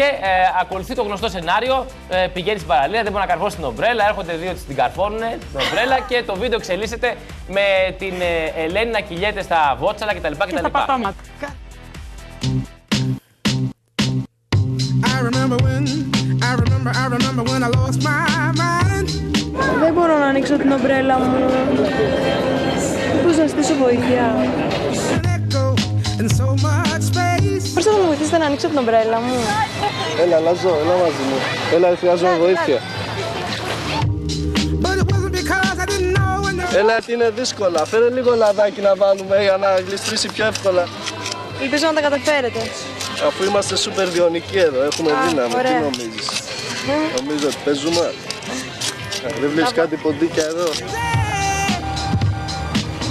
και ε, ακολουθεί το γνωστό σενάριο. Ε, πηγαίνει στην παραλία, δεν μπορεί να καρφώσει την ομπρέλα. Έρχονται δύο της την καρφώνουν την ομπρέλα και το βίντεο εξελίσσεται με την ε, Ελένη να κυλιέται στα βότσαλα κτλ. Και στα πατώματα. I remember when, I remember, I remember when I lost my mind. Δεν μπορώ να ανοίξω την ομπρέλα μου. Πώς να στήσω βοήθεια. Βοηθήσετε να ανοίξω την ομπρέλα μου. Έλα, Λαζό, έλα μαζί μου. Έλα, χρειάζομαι βοήθεια. But it wasn't because I didn't know when the Έλα, ότι είναι δύσκολα. Φέρε λίγο λαδάκι να βάλουμε για να γλιστρήσει πιο εύκολα. Ελπίζω να τα καταφέρετε. Αφού είμαστε σούπερ βιονικοί εδώ, έχουμε Α, δύναμη. Τι ωραία. νομίζεις; Νομίζω ότι παίζουμε. Δεν βλέπεις κάτι ποντίκια εδώ;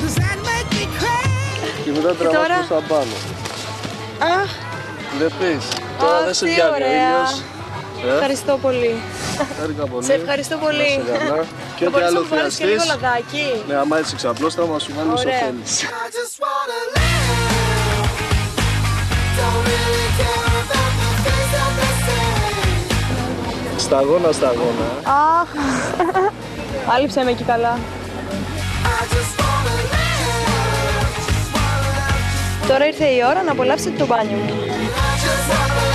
Does that make me crazy? Και μετά τραβάς τώρα; προς τα πάνω. Αχ, Βλέπεις. Τώρα Αχ, δεν σε τι πιάνει ο ωραία. ήλιος. Ε, ευχαριστώ πολύ. χάρηκα πολύ. Σε ευχαριστώ πολύ. Να είσαι καλά. Και Θα ό,τι μπορείς να άλλο μου βάλεις και λίγο χρειαστείς. λαδάκι. Ναι, άμα έτσι ξαπλώστα μας σου βάλουμε όσο Ωραία. θέλεις. I just wanna live. Don't really care about the things that they say. Σταγόνα, σταγόνα. Αχ, άλυψε με εκεί καλά. I just wanna live. Τώρα ήρθε η ώρα να απολαύσετε το μπάνιο μου. just wanna